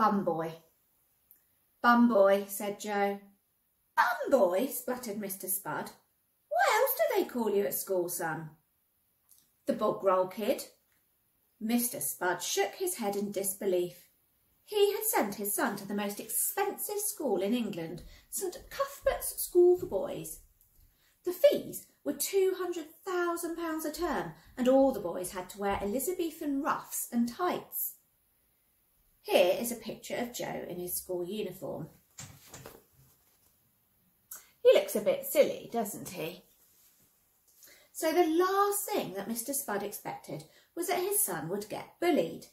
Chapter 2 Bum Boy Bum Boy, said Joe. Bum Boy, spluttered Mr Spud. What else do they call you at school, son? The bog roll kid. Mr Spud shook his head in disbelief. He had sent his son to the most expensive school in England, St Cuthbert's School for Boys. The fees were £200,000 a term and all the boys had to wear Elizabethan ruffs and tights. Here is a picture of Joe in his school uniform. He looks a bit silly, doesn't he? So the last thing that Mr Spud expected was that his son would get bullied.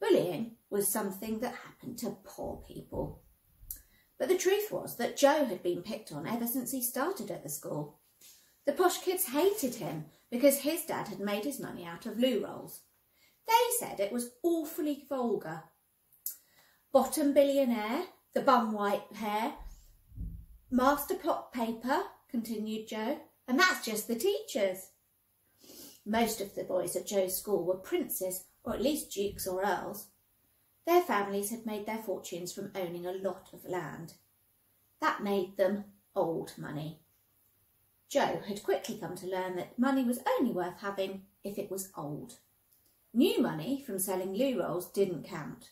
Bullying was something that happened to poor people. But the truth was that Joe had been picked on ever since he started at the school. The posh kids hated him because his dad had made his money out of loo rolls. They said it was awfully vulgar. Bottom billionaire, the bum white hair, master plot paper, continued Joe, and that's just the teachers. Most of the boys at Joe's school were princes or at least dukes or earls. Their families had made their fortunes from owning a lot of land. That made them old money. Joe had quickly come to learn that money was only worth having if it was old. New money from selling loo rolls didn't count.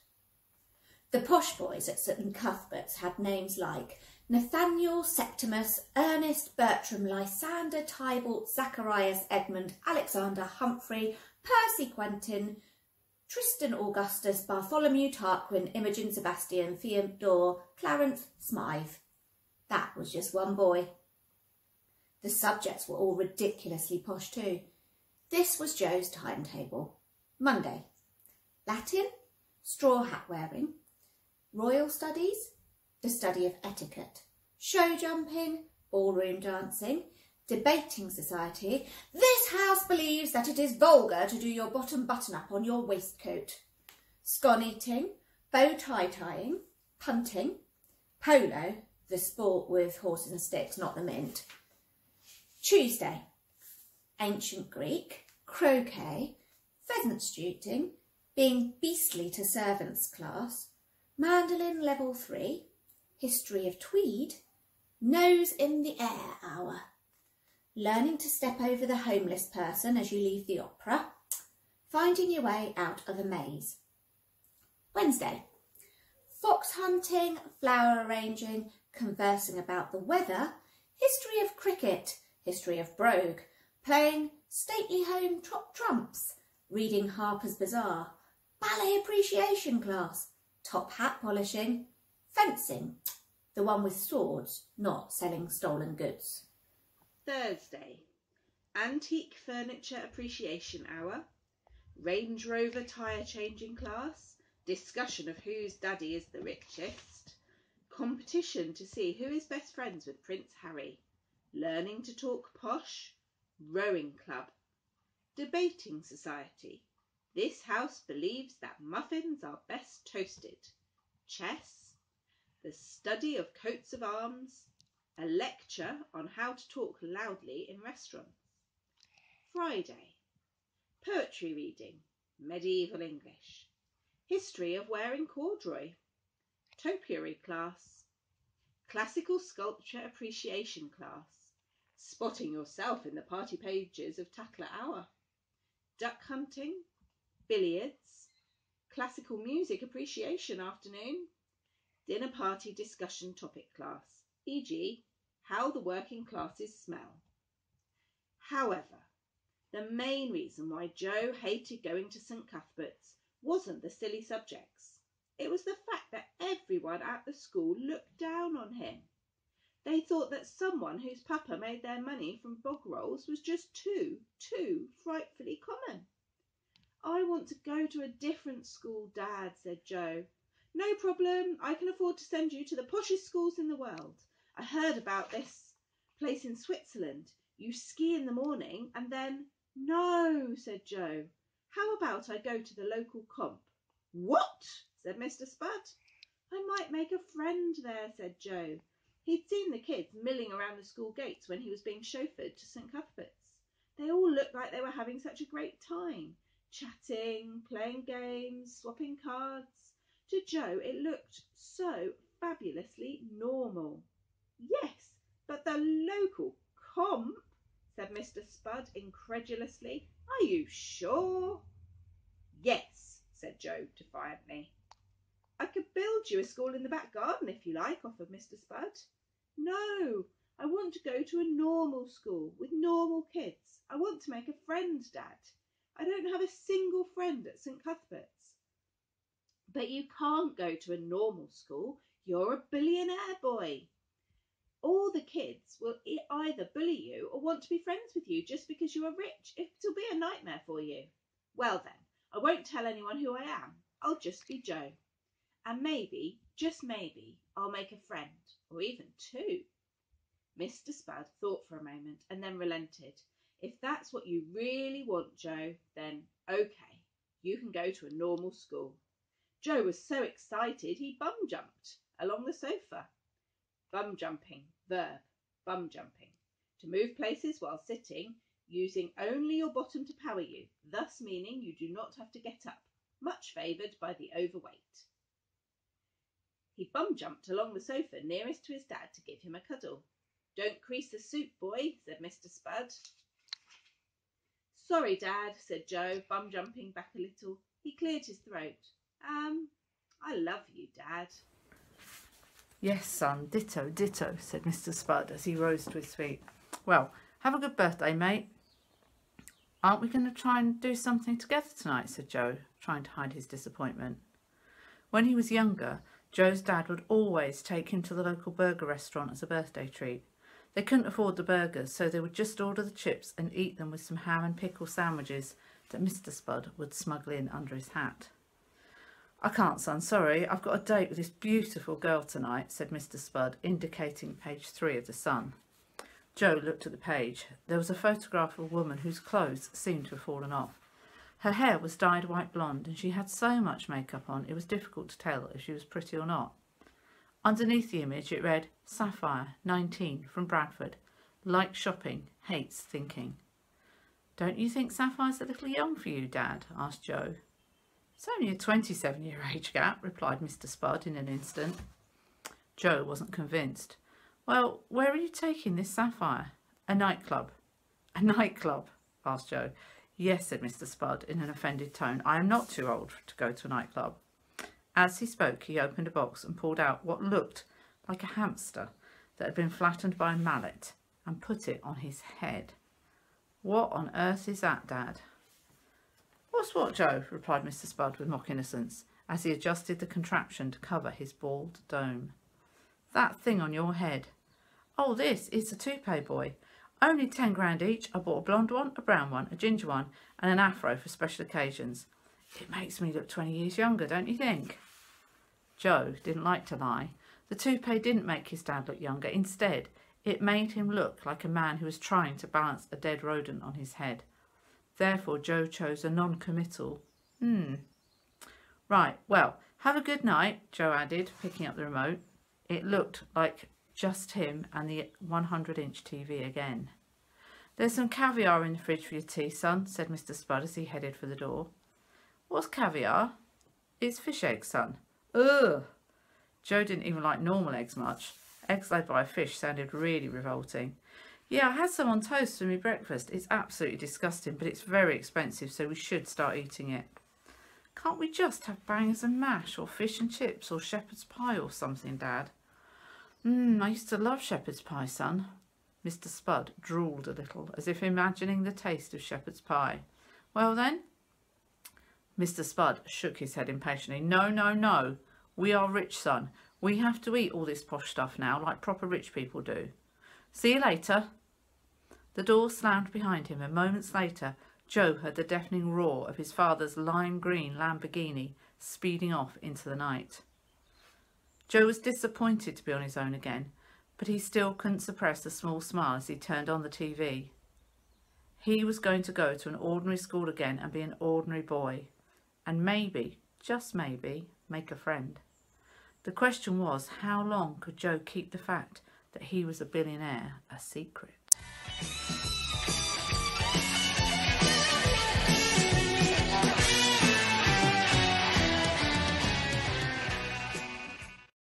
The posh boys at St Cuthbert's had names like Nathaniel Septimus, Ernest Bertram, Lysander Tybalt, Zacharias Edmund, Alexander Humphrey, Percy Quentin, Tristan Augustus, Bartholomew Tarquin, Imogen Sebastian, Theodore, Clarence Smythe. That was just one boy. The subjects were all ridiculously posh too. This was Joe's timetable. Monday, Latin, straw hat wearing, royal studies, the study of etiquette, show jumping, ballroom dancing, debating society, this house believes that it is vulgar to do your bottom button-up on your waistcoat. Scone eating, bow tie tying, punting, polo, the sport with horses and sticks, not the mint. Tuesday, ancient Greek, croquet, pheasant shooting, being beastly to servants class, mandolin level 3, history of tweed, nose in the air hour learning to step over the homeless person as you leave the opera, finding your way out of a maze. Wednesday, fox hunting, flower arranging, conversing about the weather, history of cricket, history of brogue, playing stately home trumps, reading Harper's Bazaar, ballet appreciation class, top hat polishing, fencing, the one with swords, not selling stolen goods. Thursday, Antique Furniture Appreciation Hour, Range Rover Tyre Changing Class, discussion of whose daddy is the richest, competition to see who is best friends with Prince Harry, learning to talk posh, rowing club, debating society. This house believes that muffins are best toasted, chess, the study of coats of arms, a lecture on how to talk loudly in restaurants. Friday, poetry reading, medieval English, history of wearing corduroy, topiary class, classical sculpture appreciation class, spotting yourself in the party pages of Tatler Hour, duck hunting, billiards, classical music appreciation afternoon, dinner party discussion topic class, e.g how the working classes smell. However, the main reason why Joe hated going to St Cuthbert's wasn't the silly subjects. It was the fact that everyone at the school looked down on him. They thought that someone whose papa made their money from bog rolls was just too, too frightfully common. I want to go to a different school, Dad, said Joe. No problem. I can afford to send you to the poshest schools in the world. I heard about this place in Switzerland. You ski in the morning and then. No, said Joe. How about I go to the local comp? What? said Mr. Spud. I might make a friend there, said Joe. He'd seen the kids milling around the school gates when he was being chauffeured to St. Cuthbert's. They all looked like they were having such a great time. Chatting, playing games, swapping cards. To Joe, it looked so fabulously normal. Yes, but the local comp, said Mr. Spud incredulously. Are you sure? Yes, said Joe defiantly. I could build you a school in the back garden if you like, offered Mr. Spud. No, I want to go to a normal school with normal kids. I want to make a friend, Dad. I don't have a single friend at St. Cuthbert's. But you can't go to a normal school. You're a billionaire boy. All the kids will either bully you or want to be friends with you just because you are rich. It'll be a nightmare for you. Well, then, I won't tell anyone who I am. I'll just be Joe. And maybe, just maybe, I'll make a friend, or even two. Mr. Spud thought for a moment and then relented. If that's what you really want, Joe, then okay, you can go to a normal school. Joe was so excited he bum jumped along the sofa. Bum jumping, verb, bum jumping. To move places while sitting, using only your bottom to power you, thus meaning you do not have to get up, much favoured by the overweight. He bum jumped along the sofa nearest to his dad to give him a cuddle. Don't crease the soup, boy, said Mr. Spud. Sorry, Dad, said Joe, bum jumping back a little. He cleared his throat. Um, I love you, Dad. Yes, son, ditto, ditto, said Mr. Spud as he rose to his feet. Well, have a good birthday, mate. Aren't we going to try and do something together tonight, said Joe, trying to hide his disappointment. When he was younger, Joe's dad would always take him to the local burger restaurant as a birthday treat. They couldn't afford the burgers, so they would just order the chips and eat them with some ham and pickle sandwiches that Mr. Spud would smuggle in under his hat. I can't, son, sorry. I've got a date with this beautiful girl tonight, said Mr. Spud, indicating page three of the Sun. Joe looked at the page. There was a photograph of a woman whose clothes seemed to have fallen off. Her hair was dyed white blonde, and she had so much makeup on it was difficult to tell if she was pretty or not. Underneath the image it read, Sapphire, 19, from Bradford. Likes shopping, hates thinking. Don't you think Sapphire's a little young for you, Dad? asked Joe. It's only a 27 year age gap, replied Mr. Spud in an instant. Joe wasn't convinced. Well, where are you taking this Sapphire? A nightclub. A nightclub? asked Joe. Yes, said Mr. Spud in an offended tone. I am not too old to go to a nightclub. As he spoke, he opened a box and pulled out what looked like a hamster that had been flattened by a mallet and put it on his head. What on earth is that, Dad? What's what, Joe? replied Mr. Spud with mock innocence as he adjusted the contraption to cover his bald dome. That thing on your head. Oh, this is a toupee, boy. Only ten grand each. I bought a blonde one, a brown one, a ginger one, and an afro for special occasions. It makes me look 20 years younger, don't you think? Joe didn't like to lie. The toupee didn't make his dad look younger. Instead, it made him look like a man who was trying to balance a dead rodent on his head. Therefore, Joe chose a non-committal. Hmm. Right, well, have a good night, Joe added, picking up the remote. It looked like just him and the 100-inch TV again. There's some caviar in the fridge for your tea, son, said Mr. Spud as he headed for the door. What's caviar? It's fish eggs, son. Ugh. Joe didn't even like normal eggs much. Eggs laid by a fish sounded really revolting. Yeah, I had some on toast for my breakfast. It's absolutely disgusting, but it's very expensive, so we should start eating it. Can't we just have bangers and mash, or fish and chips, or shepherd's pie or something, Dad? Mmm, I used to love shepherd's pie, son. Mr. Spud drooled a little, as if imagining the taste of shepherd's pie. Well then, Mr. Spud shook his head impatiently. No, no, no. We are rich, son. We have to eat all this posh stuff now, like proper rich people do. See you later. The door slammed behind him, and moments later, Joe heard the deafening roar of his father's lime green Lamborghini speeding off into the night. Joe was disappointed to be on his own again, but he still couldn't suppress a small smile as he turned on the TV. He was going to go to an ordinary school again and be an ordinary boy and maybe, just maybe, make a friend. The question was, how long could Joe keep the fact that he was a billionaire a secret?